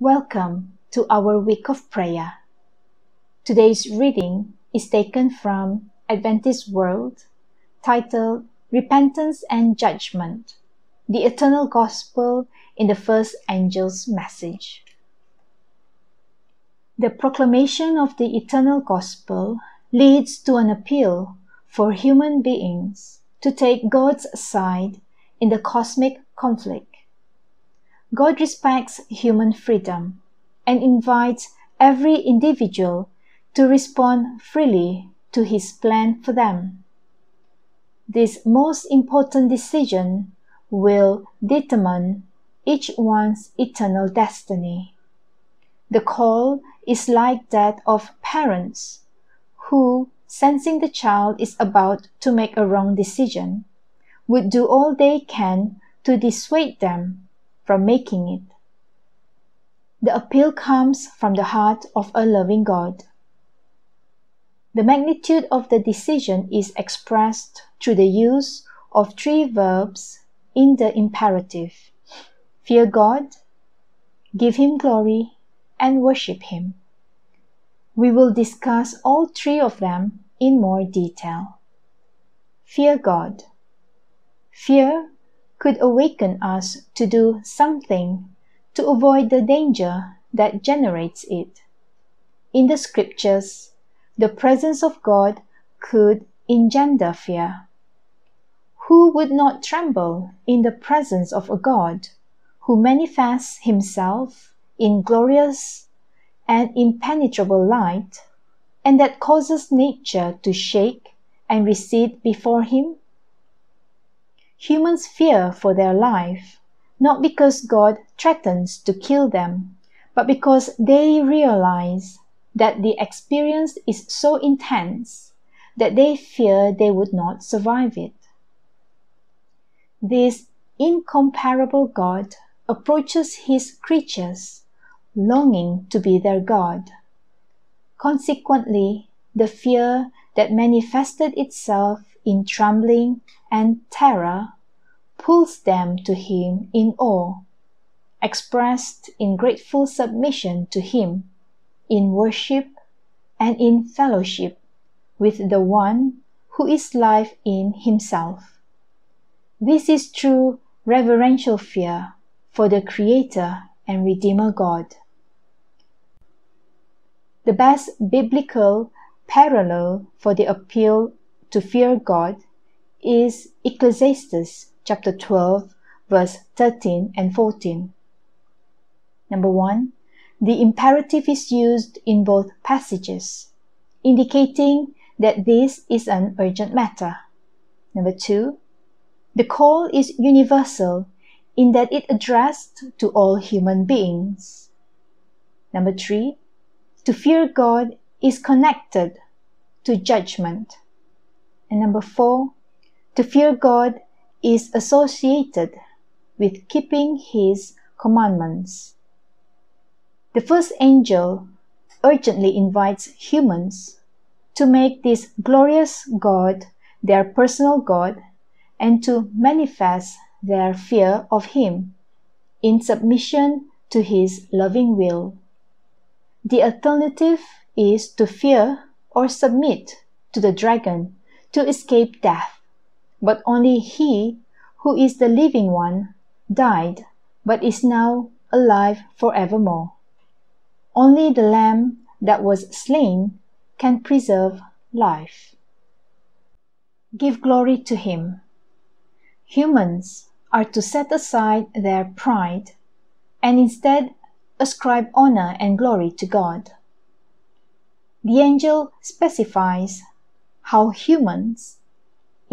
Welcome to our week of prayer. Today's reading is taken from Adventist World titled Repentance and Judgment The Eternal Gospel in the First Angel's Message. The proclamation of the eternal gospel leads to an appeal for human beings to take God's side in the cosmic conflict. God respects human freedom and invites every individual to respond freely to his plan for them. This most important decision will determine each one's eternal destiny. The call is like that of parents who, sensing the child is about to make a wrong decision, would do all they can to dissuade them from making it. The appeal comes from the heart of a loving God. The magnitude of the decision is expressed through the use of three verbs in the imperative fear God, give Him glory, and worship Him. We will discuss all three of them in more detail. Fear God. Fear could awaken us to do something to avoid the danger that generates it. In the scriptures, the presence of God could engender fear. Who would not tremble in the presence of a God who manifests himself in glorious and impenetrable light and that causes nature to shake and recede before him? Humans fear for their life, not because God threatens to kill them, but because they realize that the experience is so intense that they fear they would not survive it. This incomparable God approaches his creatures, longing to be their God. Consequently, the fear that manifested itself in trembling and terror pulls them to him in awe, expressed in grateful submission to him, in worship, and in fellowship with the one who is life in himself. This is true reverential fear for the Creator and Redeemer God. The best biblical parallel for the appeal to fear God is Ecclesiastes chapter 12 verse 13 and 14. Number 1. The imperative is used in both passages, indicating that this is an urgent matter. Number 2. The call is universal in that it addressed to all human beings. Number 3. To fear God is connected to judgment. And number four, to fear God is associated with keeping His commandments. The first angel urgently invites humans to make this glorious God their personal God and to manifest their fear of Him in submission to His loving will. The alternative is to fear or submit to the dragon to escape death. But only he who is the living one died, but is now alive forevermore. Only the Lamb that was slain can preserve life. Give glory to him. Humans are to set aside their pride and instead ascribe honor and glory to God. The angel specifies how humans,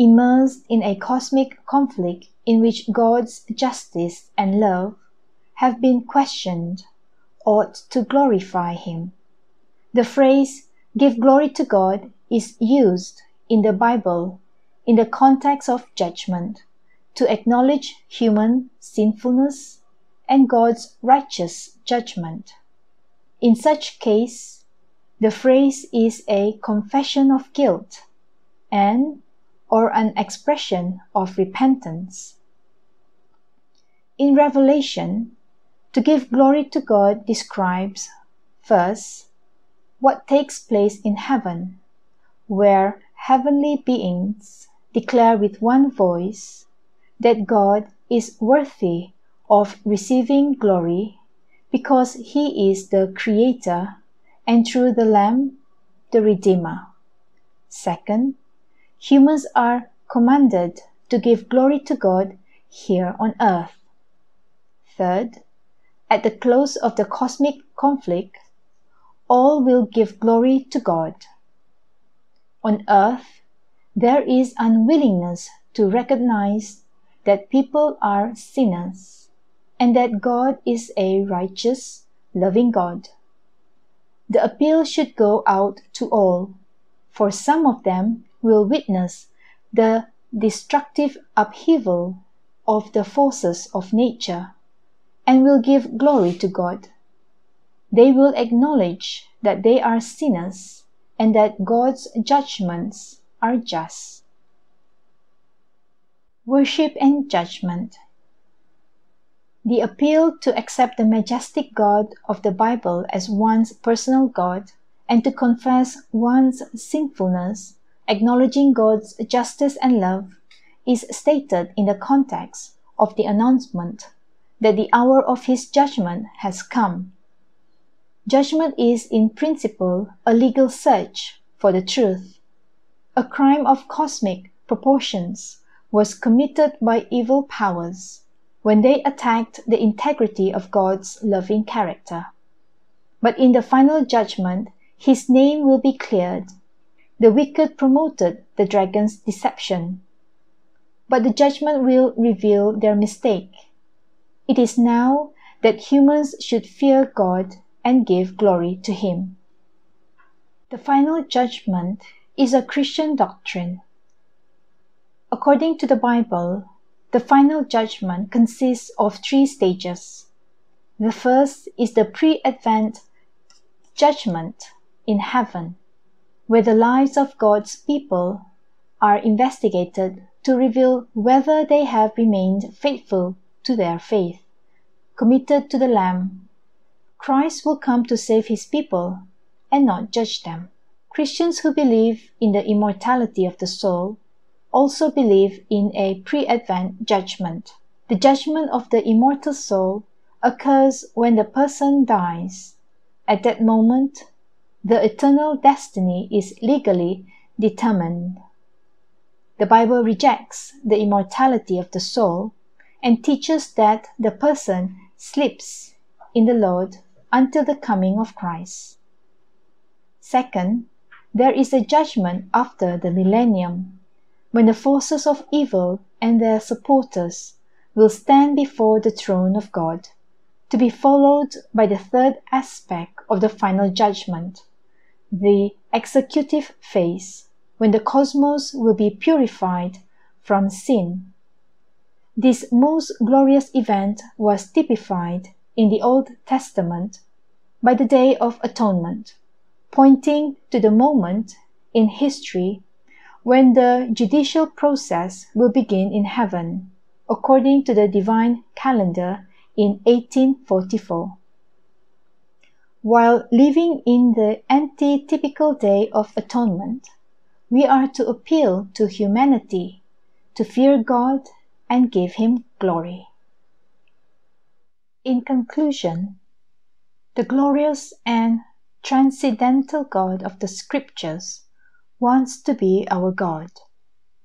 immersed in a cosmic conflict in which God's justice and love have been questioned, ought to glorify Him. The phrase, give glory to God, is used in the Bible in the context of judgment to acknowledge human sinfulness and God's righteous judgment. In such case, the phrase is a confession of guilt and or an expression of repentance. In Revelation, To give glory to God describes, first, what takes place in heaven, where heavenly beings declare with one voice that God is worthy of receiving glory because he is the Creator and through the Lamb, the Redeemer. Second, humans are commanded to give glory to God here on earth. Third, at the close of the cosmic conflict, all will give glory to God. On earth, there is unwillingness to recognize that people are sinners and that God is a righteous, loving God. The appeal should go out to all, for some of them will witness the destructive upheaval of the forces of nature and will give glory to God. They will acknowledge that they are sinners and that God's judgments are just. Worship and Judgment The appeal to accept the majestic God of the Bible as one's personal God and to confess one's sinfulness, acknowledging God's justice and love, is stated in the context of the announcement that the hour of His judgment has come. Judgment is, in principle, a legal search for the truth. A crime of cosmic proportions was committed by evil powers when they attacked the integrity of God's loving character. But in the final judgment, his name will be cleared. The wicked promoted the dragon's deception. But the judgment will reveal their mistake. It is now that humans should fear God and give glory to Him. The final judgment is a Christian doctrine. According to the Bible, the final judgment consists of three stages. The first is the pre Advent judgment in heaven, where the lives of God's people are investigated to reveal whether they have remained faithful to their faith, committed to the Lamb. Christ will come to save his people and not judge them. Christians who believe in the immortality of the soul also believe in a pre Advent judgment. The judgment of the immortal soul occurs when the person dies. At that moment, the eternal destiny is legally determined. The Bible rejects the immortality of the soul and teaches that the person sleeps in the Lord until the coming of Christ. Second, there is a judgment after the millennium, when the forces of evil and their supporters will stand before the throne of God, to be followed by the third aspect of the final judgment, the executive phase, when the cosmos will be purified from sin. This most glorious event was typified in the Old Testament by the Day of Atonement pointing to the moment in history when the judicial process will begin in heaven, according to the divine calendar in 1844. While living in the anti-typical Day of Atonement, we are to appeal to humanity to fear God and give Him glory. In conclusion, the glorious and transcendental God of the Scriptures wants to be our God,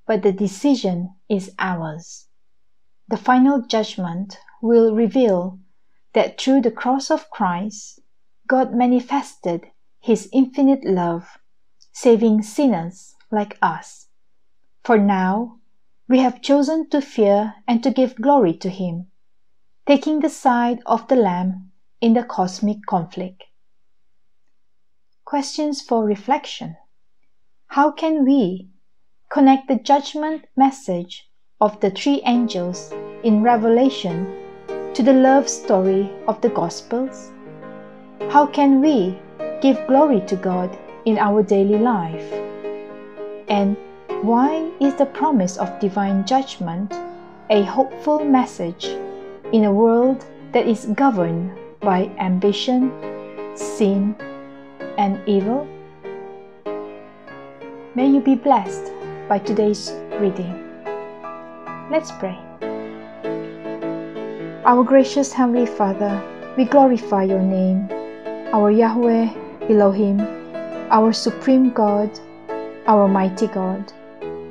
but the decision is ours. The final judgment will reveal that through the cross of Christ, God manifested His infinite love, saving sinners like us. For now, we have chosen to fear and to give glory to Him, taking the side of the Lamb in the cosmic conflict. Questions for reflection. How can we connect the judgment message of the three angels in Revelation to the love story of the Gospels? How can we give glory to God in our daily life? And why is the promise of divine judgment a hopeful message in a world that is governed by ambition, sin, and evil? May you be blessed by today's reading. Let's pray. Our gracious Heavenly Father, we glorify your name, our Yahweh Elohim, our supreme God, our mighty God.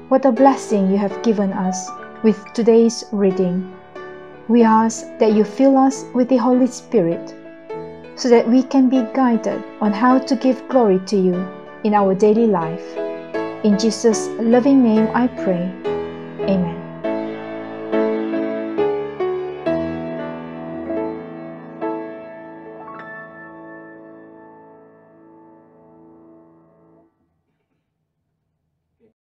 What a blessing you have given us with today's reading. We ask that you fill us with the Holy Spirit so that we can be guided on how to give glory to you in our daily life. In Jesus' loving name I pray. Amen.